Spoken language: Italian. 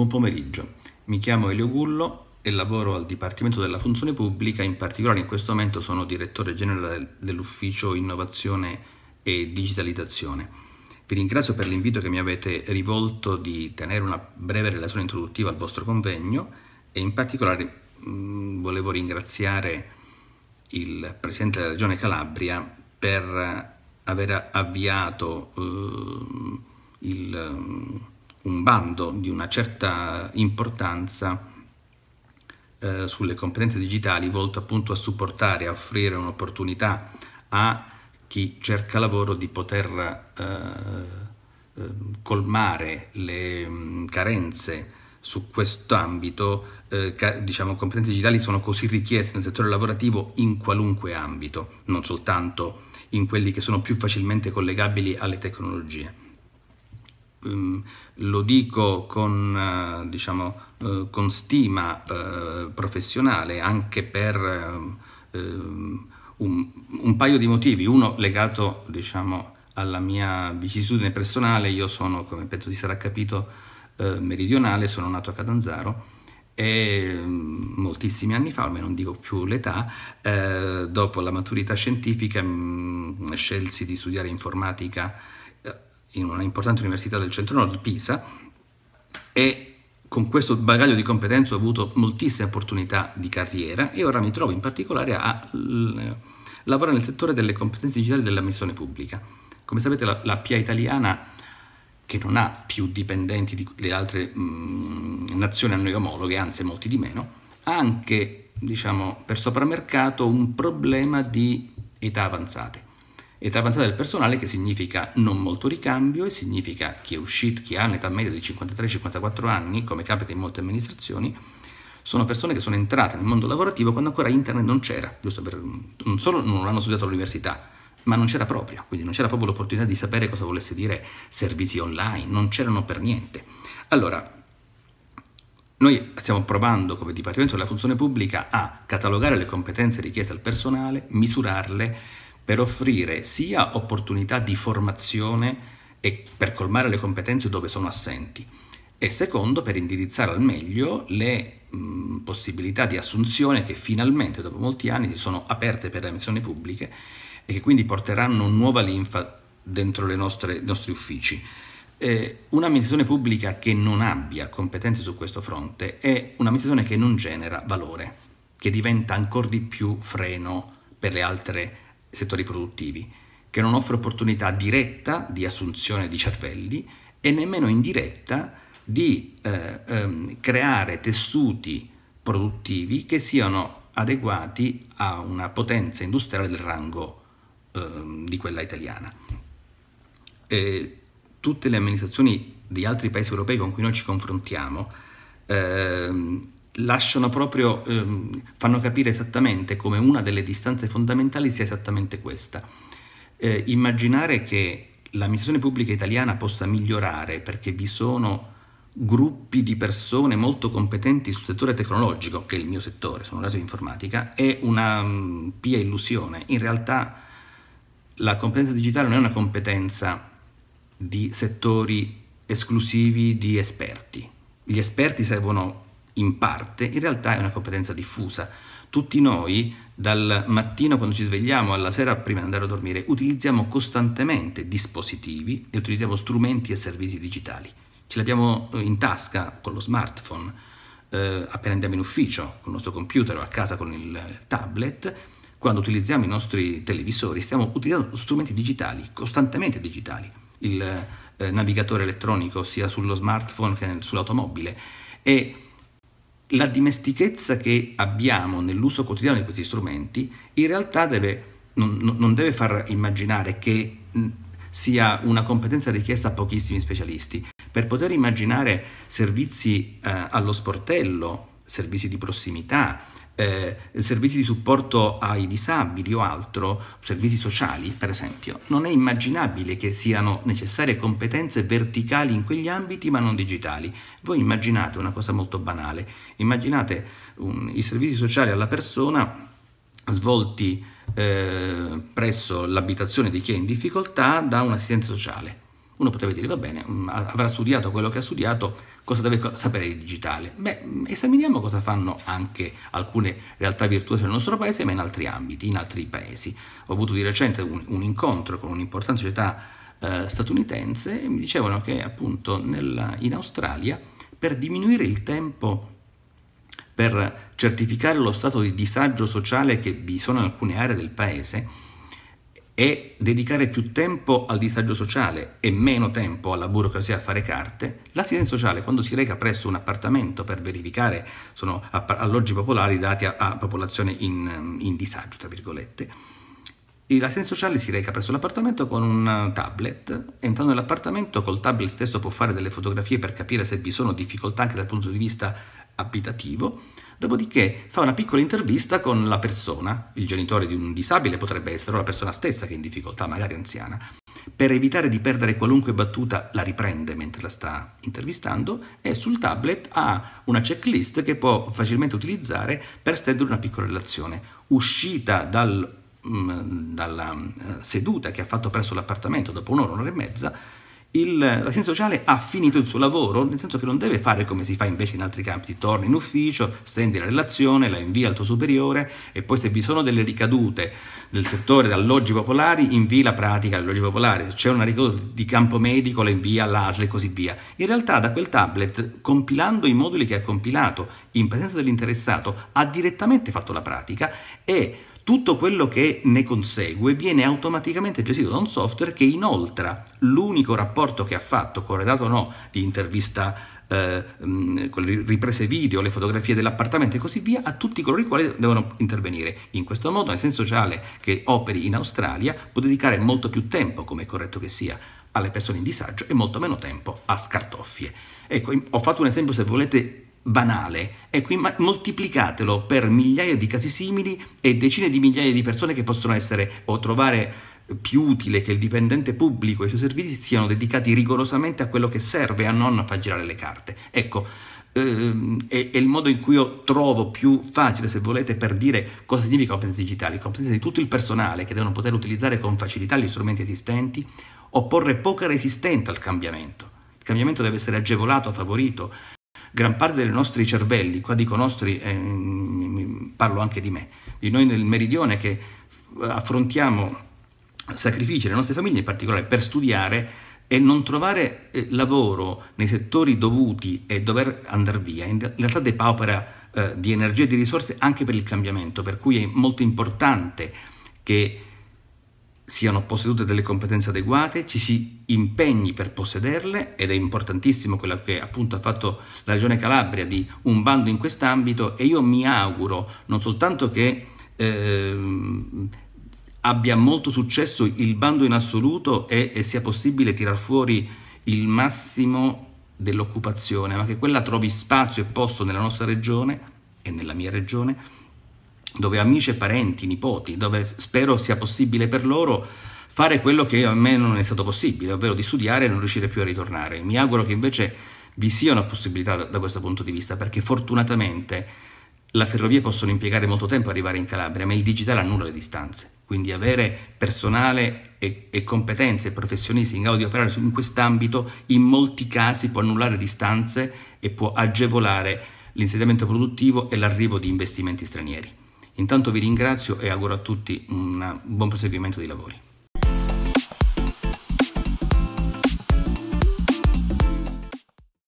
Buon pomeriggio, mi chiamo Elio Gullo e lavoro al Dipartimento della Funzione Pubblica, in particolare in questo momento sono direttore generale dell'Ufficio Innovazione e Digitalizzazione. Vi ringrazio per l'invito che mi avete rivolto di tenere una breve relazione introduttiva al vostro convegno e in particolare mh, volevo ringraziare il Presidente della Regione Calabria per aver avviato uh, il... Un bando di una certa importanza eh, sulle competenze digitali volto appunto a supportare, a offrire un'opportunità a chi cerca lavoro di poter eh, eh, colmare le mh, mm, carenze su questo ambito, eh, diciamo, competenze digitali sono così richieste nel settore lavorativo in qualunque ambito, non soltanto in quelli che sono più facilmente collegabili alle tecnologie. Ehm, lo dico con, eh, diciamo, eh, con stima eh, professionale anche per ehm, un, un, paio di motivi, uno legato diciamo, alla mia vicissitudine personale, io sono, come penso si sarà capito, meridionale, sono nato a Catanzaro e mm, moltissimi anni fa, ormai non dico più l'età, eh, dopo la maturità scientifica mh, mm, scelsi di studiare informatica in una importante università del centro-nord, Pisa, e con questo bagaglio di competenze ho avuto moltissime opportunità di carriera e ora mi trovo in particolare a lavorare nel settore delle competenze digitali della missione pubblica. Come sapete la, la PIA italiana, che non ha più dipendenti delle altre mh, nazioni a noi omologhe, anzi molti di meno, ha anche, diciamo, per sopramercato un problema di età avanzate Età avanzata del personale che significa non molto ricambio e significa chi è uscito, chi ha un'età media di 53-54 anni, come capita in molte amministrazioni, sono persone che sono entrate nel mondo lavorativo quando ancora internet non c'era, giusto per, non solo non hanno studiato all'università, ma non c'era proprio, quindi non c'era proprio l'opportunità di sapere cosa volesse dire servizi online, non c'erano per niente. Allora, noi stiamo provando come Dipartimento della Funzione Pubblica a catalogare le competenze richieste al personale, misurarle, per offrire sia opportunità di formazione e per colmare le competenze dove sono assenti e secondo per indirizzare al meglio le mh, possibilità di assunzione che finalmente dopo molti anni si sono aperte per le missioni pubbliche e che quindi porteranno nuova linfa dentro i nostri uffici. Eh, un'amministrazione pubblica che non abbia competenze su questo fronte è un'amministrazione che non genera valore, che diventa ancora di più freno per le altre settori produttivi, che non offre opportunità diretta di assunzione di cervelli e nemmeno indiretta di eh, ehm, creare tessuti produttivi che siano adeguati a una potenza industriale del rango ehm, di quella italiana. E tutte le amministrazioni di altri paesi europei con cui noi ci confrontiamo ehm, lasciano proprio, ehm, fanno capire esattamente come una delle distanze fondamentali sia esattamente questa. Eh, immaginare che l'amministrazione pubblica italiana possa migliorare perché vi sono gruppi di persone molto competenti sul settore tecnologico, che è il mio settore, sono in informatica, è una um, pia illusione. In realtà la competenza digitale non è una competenza di settori esclusivi di esperti. Gli esperti servono in parte, in realtà è una competenza diffusa. Tutti noi, dal mattino quando ci svegliamo alla sera prima di andare a dormire, utilizziamo costantemente dispositivi e utilizziamo strumenti e servizi digitali. Ce li abbiamo eh, in tasca con lo smartphone, eh, appena andiamo in ufficio con il nostro computer o a casa con il tablet, quando utilizziamo i nostri televisori stiamo utilizzando strumenti digitali, costantemente digitali, il eh, navigatore elettronico sia sullo smartphone che sull'automobile e la dimestichezza che abbiamo nell'uso quotidiano di questi strumenti in realtà deve, non, non, deve far immaginare che sia una competenza richiesta a pochissimi specialisti. Per poter immaginare servizi eh, allo sportello, servizi di prossimità, eh, servizi di supporto ai disabili o altro, servizi sociali per esempio, non è immaginabile che siano necessarie competenze verticali in quegli ambiti ma non digitali. Voi immaginate una cosa molto banale, immaginate un, i servizi sociali alla persona svolti eh, presso l'abitazione di chi è in difficoltà da un assistente sociale Uno potrebbe dire, va bene, mm, avrà studiato quello che ha studiato, cosa deve sapere di digitale? Beh, mm, esaminiamo cosa fanno anche alcune realtà virtuose nel nostro paese, ma in altri ambiti, in altri paesi. Ho avuto di recente un, un incontro con un'importante società eh, statunitense e mi dicevano che appunto nel, in Australia per diminuire il tempo per certificare lo stato di disagio sociale che vi sono in alcune aree del paese e dedicare più tempo al disagio sociale e meno tempo alla burocrazia a fare carte, l'assistenza sociale quando si reca presso un appartamento per verificare, sono alloggi popolari dati a, a popolazione in, in disagio, tra virgolette, l'assistenza sociale si reca presso l'appartamento con un tablet, entrando nell'appartamento col tablet stesso può fare delle fotografie per capire se vi sono difficoltà anche dal punto di vista abitativo, dopodiché fa una piccola intervista con la persona, il genitore di un disabile potrebbe essere o la persona stessa che è in difficoltà, magari anziana, per evitare di perdere qualunque battuta la riprende mentre la sta intervistando e sul tablet ha una checklist che può facilmente utilizzare per stendere una piccola relazione. Uscita dal, mh, dalla uh, seduta che ha fatto presso l'appartamento dopo un'ora, un'ora e mezza, l'assistente sociale ha finito il suo lavoro, nel senso che non deve fare come si fa invece in altri campi, torna in ufficio, stendi la relazione, la invia al tuo superiore e poi se vi sono delle ricadute del settore di alloggi popolari, invia la pratica agli alloggi popolari, se c'è una ricaduta di campo medico la invia all'ASL e così via. In realtà da quel tablet, compilando i moduli che ha compilato in presenza dell'interessato, ha direttamente fatto la pratica e tutto quello che ne consegue viene automaticamente gestito da un software che inoltra l'unico rapporto che ha fatto, corredato o no, di intervista eh, con le riprese video, le fotografie dell'appartamento e così via, a tutti coloro i quali devono intervenire. In questo modo, nel senso sociale che operi in Australia può dedicare molto più tempo, come è corretto che sia, alle persone in disagio e molto meno tempo a scartoffie. Ecco, ho fatto un esempio, se volete, banale. Ecco, moltiplicatelo per migliaia di casi simili e decine di migliaia di persone che possono essere o trovare più utile che il dipendente pubblico e i suoi servizi siano dedicati rigorosamente a quello che serve, a non far girare le carte. Ecco, ehm, è, è, il modo in cui io trovo più facile, se volete, per dire cosa significa competenze digitali, competenze di tutto il personale che devono poter utilizzare con facilità gli strumenti esistenti, opporre poca resistenza al cambiamento. Il cambiamento deve essere agevolato, favorito, gran parte dei nostri cervelli, qua dico nostri, eh, parlo anche di me, di noi nel meridione che affrontiamo sacrifici le nostre famiglie in particolare per studiare e non trovare eh, lavoro nei settori dovuti e dover andare via, in realtà depaupera eh, di energie e di risorse anche per il cambiamento, per cui è molto importante che siano possedute delle competenze adeguate, ci si impegni per possederle ed è importantissimo quello che appunto ha fatto la Regione Calabria di un bando in quest'ambito e io mi auguro non soltanto che eh, abbia molto successo il bando in assoluto e, e sia possibile tirar fuori il massimo dell'occupazione, ma che quella trovi spazio e posto nella nostra regione e nella mia regione dove amici e parenti, nipoti, dove spero sia possibile per loro fare quello che a me non è stato possibile, ovvero di studiare e non riuscire più a ritornare. Mi auguro che invece vi sia una possibilità da, questo punto di vista, perché fortunatamente la ferrovia possono impiegare molto tempo ad arrivare in Calabria, ma il digitale annulla le distanze. Quindi avere personale e, e competenze e professionisti in grado di operare in quest'ambito in molti casi può annullare distanze e può agevolare l'insediamento produttivo e l'arrivo di investimenti stranieri. Intanto vi ringrazio e auguro a tutti un buon proseguimento dei lavori.